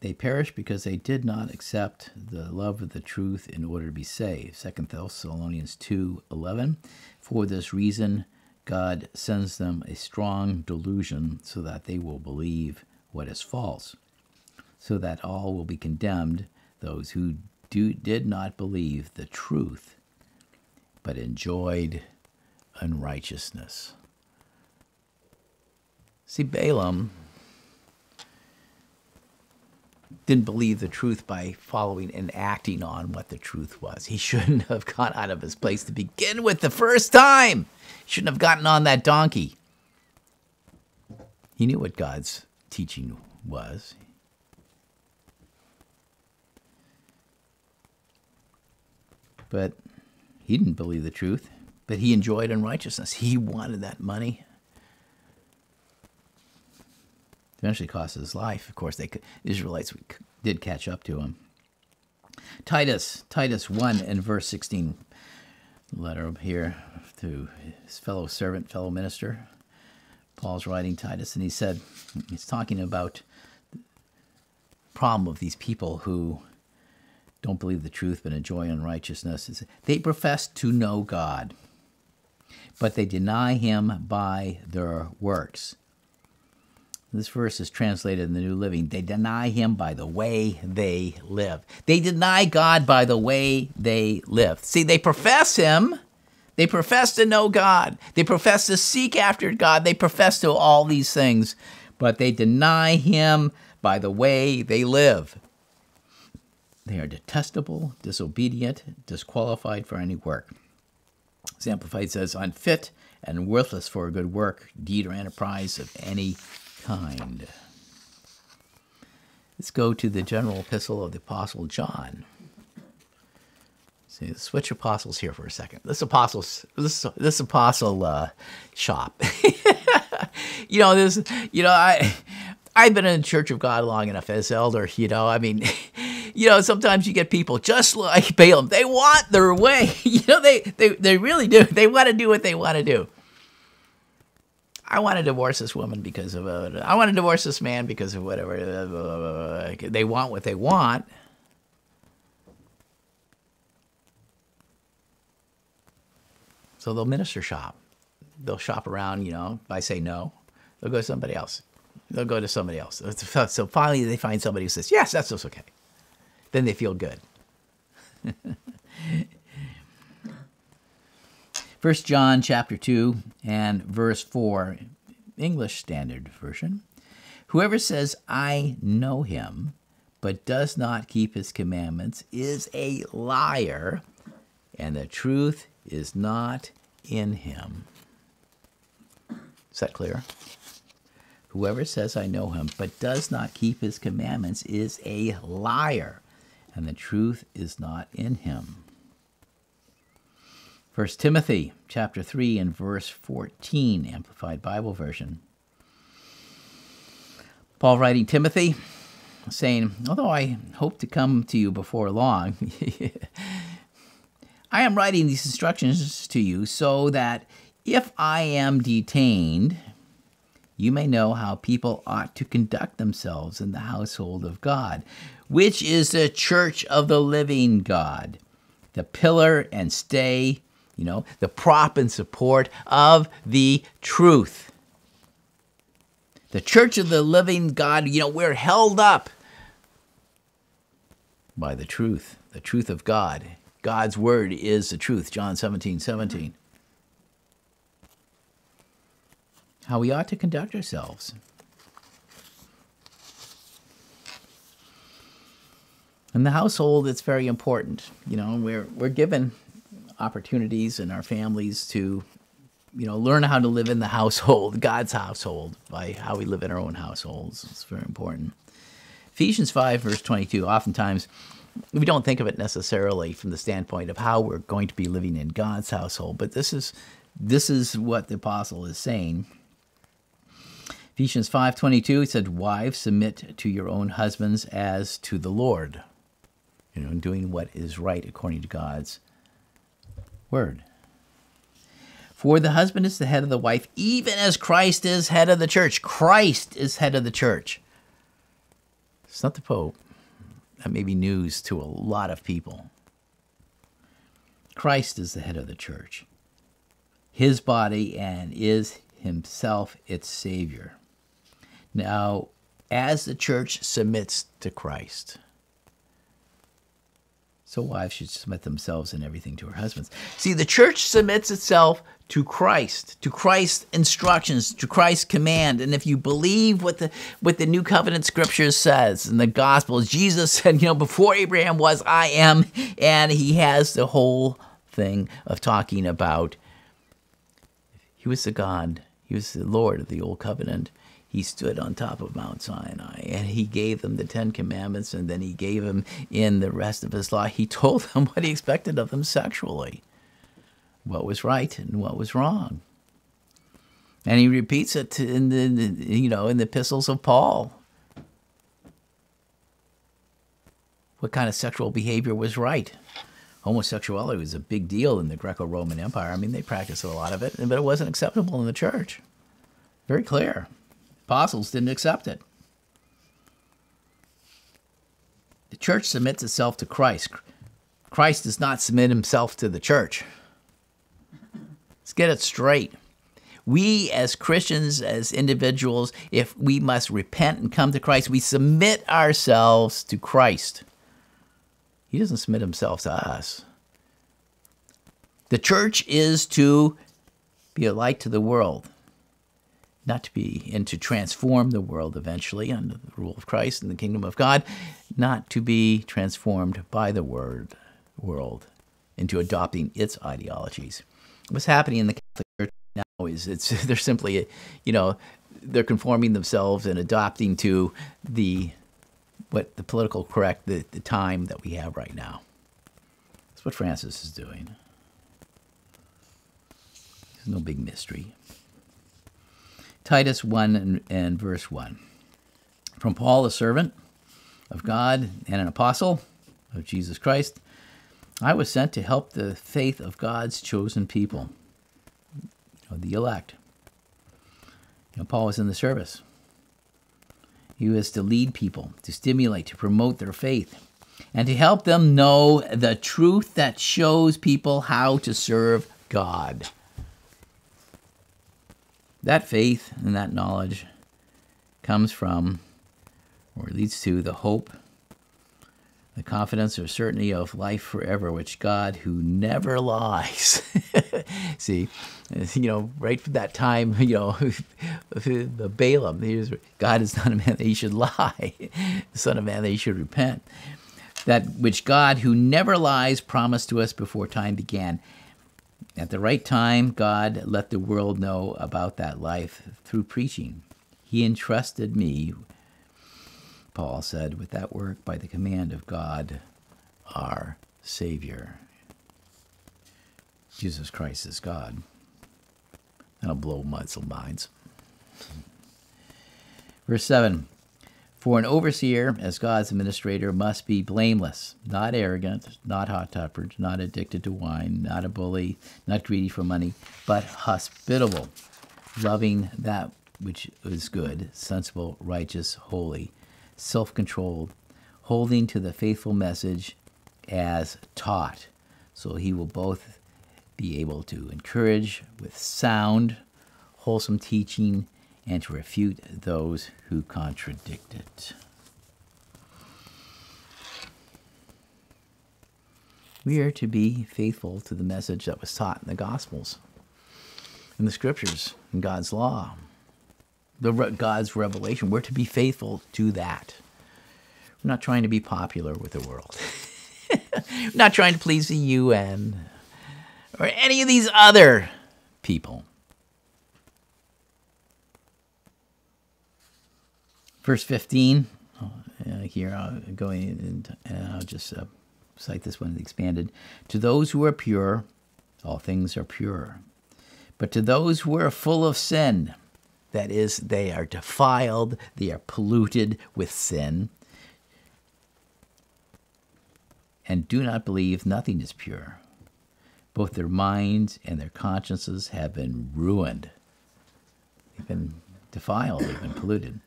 [SPEAKER 1] They perished because they did not accept the love of the truth in order to be saved. 2 Thessalonians 2:11. For this reason God sends them a strong delusion so that they will believe what is false, so that all will be condemned, those who do, did not believe the truth, but enjoyed unrighteousness. See, Balaam didn't believe the truth by following and acting on what the truth was. He shouldn't have gone out of his place to begin with the first time. He shouldn't have gotten on that donkey. He knew what God's teaching was. But he didn't believe the truth, but he enjoyed unrighteousness. He wanted that money eventually cost his life. Of course, they could, Israelites did catch up to him. Titus, Titus 1 and verse 16, letter here to his fellow servant, fellow minister. Paul's writing Titus, and he said, he's talking about the problem of these people who don't believe the truth but enjoy unrighteousness. They profess to know God, but they deny him by their works. This verse is translated in the New Living. They deny him by the way they live. They deny God by the way they live. See, they profess him. They profess to know God. They profess to seek after God. They profess to all these things, but they deny him by the way they live. They are detestable, disobedient, disqualified for any work. Amplified says, unfit and worthless for a good work, deed, or enterprise of any kind. Let's go to the general epistle of the Apostle John. See, switch apostles here for a second. This apostles, this this apostle uh, shop. you know this. You know I. I've been in the Church of God long enough as elder, you know. I mean, you know, sometimes you get people just like Balaam. They want their way. You know, they, they, they really do. They want to do what they want to do. I want to divorce this woman because of uh, I want to divorce this man because of whatever uh, they want what they want. So they'll minister shop. They'll shop around, you know. If I say no, they'll go to somebody else. They'll go to somebody else. So finally, they find somebody who says, "Yes, that's just okay." Then they feel good. 1 John chapter 2 and verse 4, English Standard Version. Whoever says, I know him, but does not keep his commandments is a liar, and the truth is not in him. Is that clear? Whoever says, I know him, but does not keep his commandments is a liar, and the truth is not in him. 1 Timothy chapter 3 and verse 14, Amplified Bible Version. Paul writing Timothy, saying, Although I hope to come to you before long, I am writing these instructions to you so that if I am detained, you may know how people ought to conduct themselves in the household of God, which is the church of the living God, the pillar and stay, you know, the prop and support of the truth. The church of the living God, you know, we're held up by the truth, the truth of God. God's word is the truth, John 17, 17. How we ought to conduct ourselves. In the household, it's very important. You know, we're, we're given opportunities in our families to, you know, learn how to live in the household, God's household, by how we live in our own households. It's very important. Ephesians 5, verse 22, oftentimes we don't think of it necessarily from the standpoint of how we're going to be living in God's household, but this is this is what the apostle is saying. Ephesians 5:22 he said wives submit to your own husbands as to the Lord. You know, doing what is right according to God's word. For the husband is the head of the wife, even as Christ is head of the church. Christ is head of the church. It's not the Pope. That may be news to a lot of people. Christ is the head of the church, his body, and is himself its Savior. Now, as the church submits to Christ, so wives should submit themselves in everything to her husbands. See, the church submits itself to Christ, to Christ's instructions, to Christ's command. And if you believe what the what the New Covenant Scriptures says in the Gospels, Jesus said, you know, before Abraham was, I am, and he has the whole thing of talking about he was the God, he was the Lord of the old covenant he stood on top of Mount Sinai and he gave them the Ten Commandments and then he gave them in the rest of his law. He told them what he expected of them sexually, what was right and what was wrong. And he repeats it in the you know in the epistles of Paul. What kind of sexual behavior was right? Homosexuality was a big deal in the Greco-Roman Empire. I mean, they practiced a lot of it, but it wasn't acceptable in the church. Very clear. Apostles didn't accept it. The church submits itself to Christ. Christ does not submit himself to the church. Let's get it straight. We, as Christians, as individuals, if we must repent and come to Christ, we submit ourselves to Christ. He doesn't submit himself to us. The church is to be a light to the world not to be, and to transform the world eventually under the rule of Christ and the kingdom of God, not to be transformed by the word world into adopting its ideologies. What's happening in the Catholic Church now is it's they're simply, you know, they're conforming themselves and adopting to the what the political correct the, the time that we have right now. That's what Francis is doing. There's no big mystery. Titus 1 and, and verse 1. From Paul, a servant of God and an apostle of Jesus Christ, I was sent to help the faith of God's chosen people, of the elect. You know, Paul was in the service. He was to lead people, to stimulate, to promote their faith, and to help them know the truth that shows people how to serve God. That faith and that knowledge comes from or leads to the hope, the confidence or certainty of life forever, which God, who never lies, see, you know, right from that time, you know, the Balaam, God is not a man that he should lie, the Son of Man that he should repent. That which God, who never lies, promised to us before time began at the right time, God let the world know about that life through preaching. He entrusted me, Paul said, with that work by the command of God, our Savior. Jesus Christ is God. That'll blow minds. Verse 7 For an overseer, as God's administrator, must be blameless, not arrogant, not hot tempered, not addicted to wine, not a bully, not greedy for money, but hospitable, loving that which is good, sensible, righteous, holy, self controlled, holding to the faithful message as taught. So he will both be able to encourage with sound, wholesome teaching and to refute those who contradict it. We are to be faithful to the message that was taught in the Gospels, in the Scriptures, in God's law, the God's revelation. We're to be faithful to that. We're not trying to be popular with the world. We're not trying to please the UN or any of these other people. Verse 15, uh, here, I'll go in and I'll just uh, cite this one expanded. To those who are pure, all things are pure. But to those who are full of sin, that is, they are defiled, they are polluted with sin, and do not believe nothing is pure. Both their minds and their consciences have been ruined. They've been defiled, they've been polluted.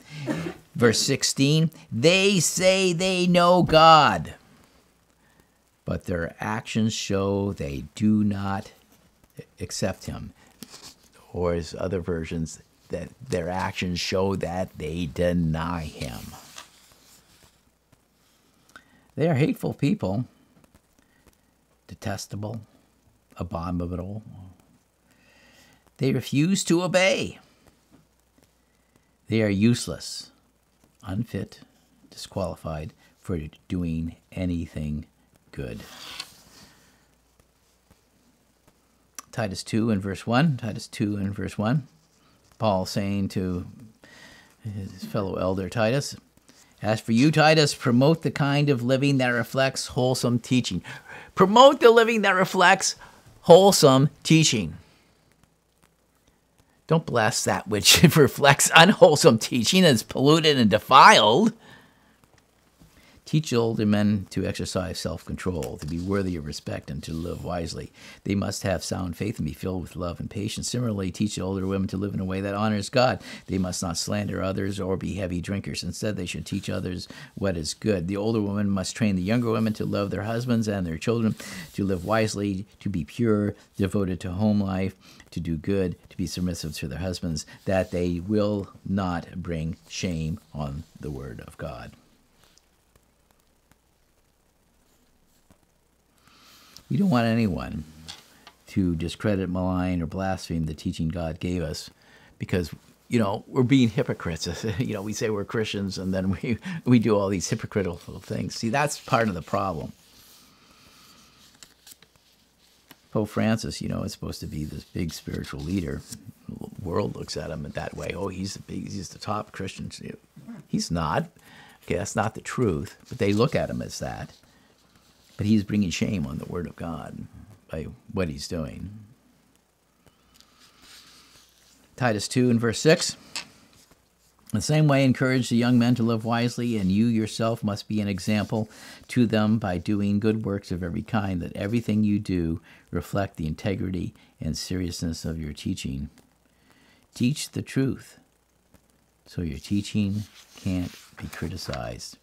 [SPEAKER 1] Verse 16 They say they know God, but their actions show they do not accept Him. Or, as other versions, that their actions show that they deny Him. They are hateful people, detestable, abominable. They refuse to obey. They are useless, unfit, disqualified for doing anything good. Titus 2 and verse 1. Titus 2 and verse 1. Paul saying to his fellow elder Titus, As for you, Titus, promote the kind of living that reflects wholesome teaching. Promote the living that reflects wholesome teaching. Don't bless that which reflects unwholesome teaching is polluted and defiled. Teach older men to exercise self control, to be worthy of respect, and to live wisely. They must have sound faith and be filled with love and patience. Similarly, teach older women to live in a way that honors God. They must not slander others or be heavy drinkers. Instead, they should teach others what is good. The older women must train the younger women to love their husbands and their children, to live wisely, to be pure, devoted to home life, to do good, to be submissive to their husbands, that they will not bring shame on the word of God. We don't want anyone to discredit, malign, or blaspheme the teaching God gave us because you know we're being hypocrites. You know we say we're christians and then we we do all these hypocritical things. See that's part of the problem. Pope francis you know is supposed to be this big spiritual leader. The world looks at him in that way. Oh he's the big he's the top christian. He's not. Okay that's not the truth but they look at him as that but he's bringing shame on the Word of God by what he's doing. Titus 2 and verse 6. In the same way, encourage the young men to live wisely, and you yourself must be an example to them by doing good works of every kind, that everything you do reflect the integrity and seriousness of your teaching. Teach the truth, so your teaching can't be criticized.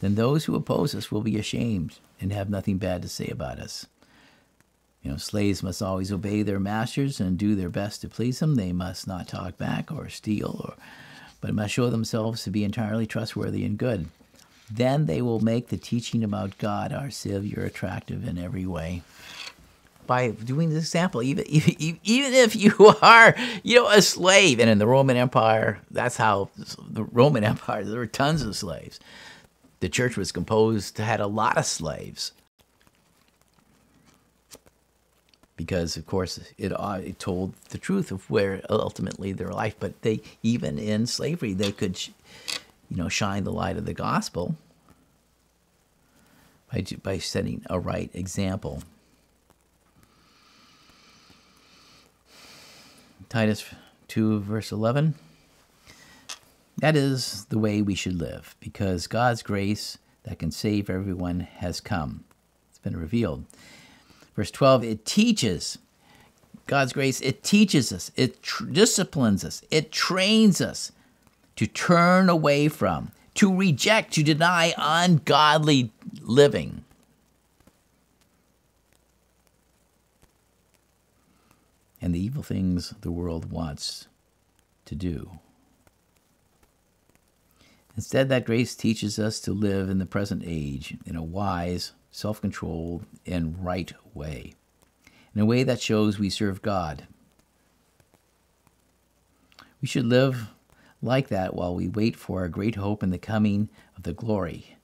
[SPEAKER 1] Then those who oppose us will be ashamed and have nothing bad to say about us. You know, slaves must always obey their masters and do their best to please them. They must not talk back or steal, or, but must show themselves to be entirely trustworthy and good. Then they will make the teaching about God, our Savior, attractive in every way. By doing this example, even, even even if you are, you know, a slave, and in the Roman Empire, that's how the Roman Empire there were tons of slaves the church was composed had a lot of slaves. Because of course it, uh, it, told the truth of where ultimately their life but they even in slavery they could you know shine the light of the gospel by, by setting a right example. Titus 2 verse 11 That is the way we should live because God's grace that can save everyone has come. It's been revealed. Verse 12, it teaches God's grace, it teaches us, it disciplines us, it trains us to turn away from, to reject, to deny ungodly living. And the evil things the world wants to do. Instead, that grace teaches us to live in the present age in a wise, self controlled, and right way, in a way that shows we serve God. We should live like that while we wait for our great hope in the coming of the glory,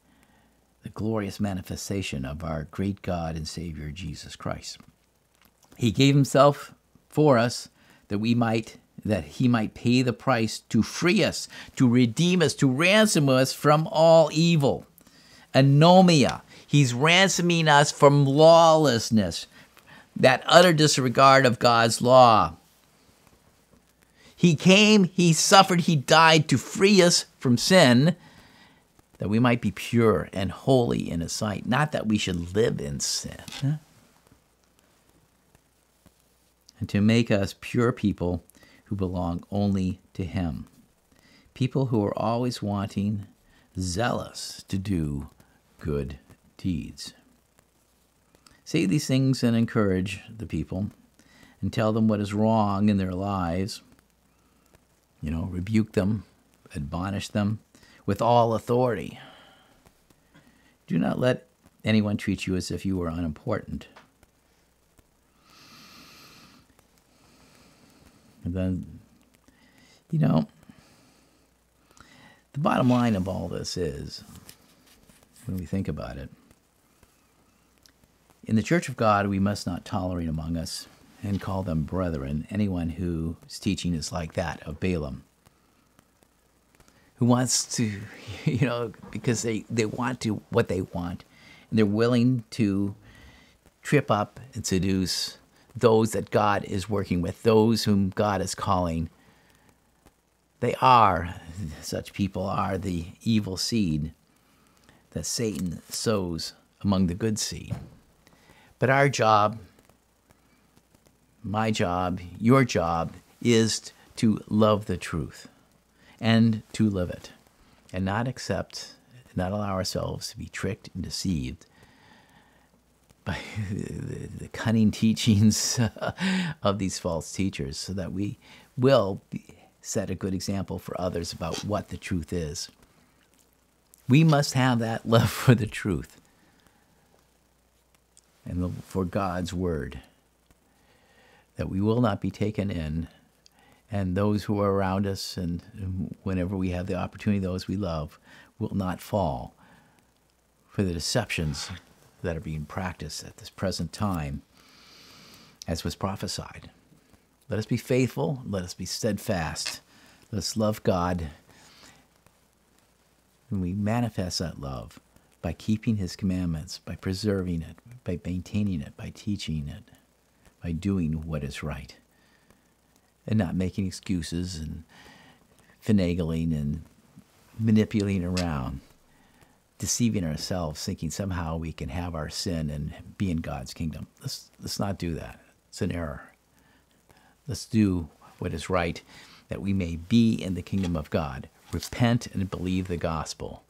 [SPEAKER 1] the glorious manifestation of our great God and Savior Jesus Christ. He gave himself for us that we might that he might pay the price to free us, to redeem us, to ransom us from all evil. Anomia. He's ransoming us from lawlessness, that utter disregard of God's law. He came, He suffered, He died to free us from sin, that we might be pure and holy in His sight, not that we should live in sin. And to make us pure people who belong only to Him. People who are always wanting, zealous to do good deeds. Say these things and encourage the people and tell them what is wrong in their lives you know, rebuke them, admonish them with all authority. Do not let anyone treat you as if you were unimportant. And then, you know, the bottom line of all this is, when we think about it, in the Church of God, we must not tolerate among us and call them brethren, anyone whose teaching is like that of Balaam, who wants to, you know, because they, they want to what they want, and they're willing to trip up and seduce those that God is working with, those whom God is calling. They are, such people are the evil seed that Satan sows among the good seed. But our job my job, your job, is to love the truth and to live it and not accept, not allow ourselves to be tricked and deceived by the, the cunning teachings of these false teachers so that we will set a good example for others about what the truth is. We must have that love for the truth and for God's word that we will not be taken in, and those who are around us, and whenever we have the opportunity, those we love, will not fall for the deceptions that are being practiced at this present time, as was prophesied. Let us be faithful, let us be steadfast, let us love God, and we manifest that love by keeping His commandments, by preserving it, by maintaining it, by teaching it by doing what is right and not making excuses and finagling and manipulating around, deceiving ourselves, thinking somehow we can have our sin and be in God's kingdom. Let's, let's not do that. It's an error. Let's do what is right that we may be in the kingdom of God. Repent and believe the gospel.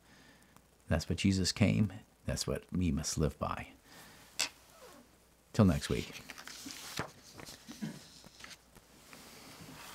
[SPEAKER 1] That's what Jesus came. That's what we must live by. Till next week.